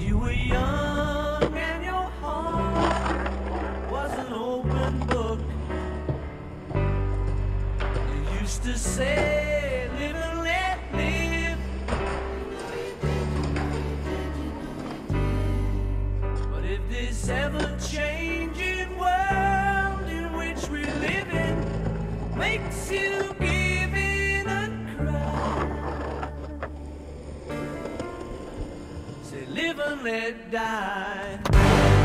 You were young and your heart was an open book. You used to say. Let die.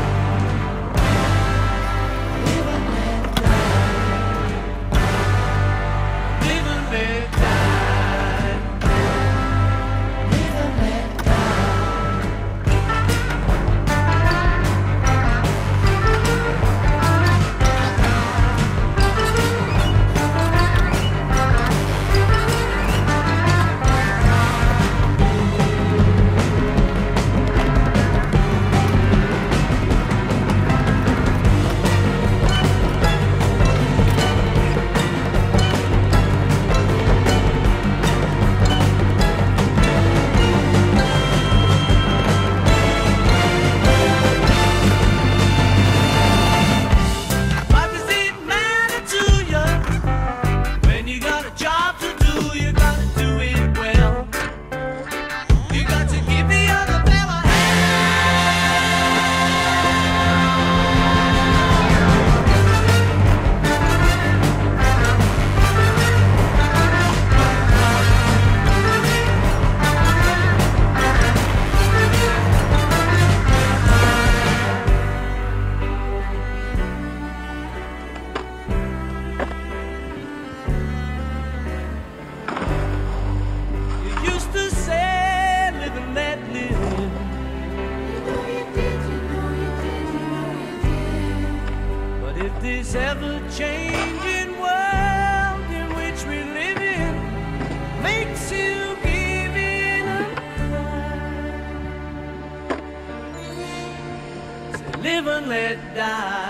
this ever changing world in which we live in makes you give in a so live and let die.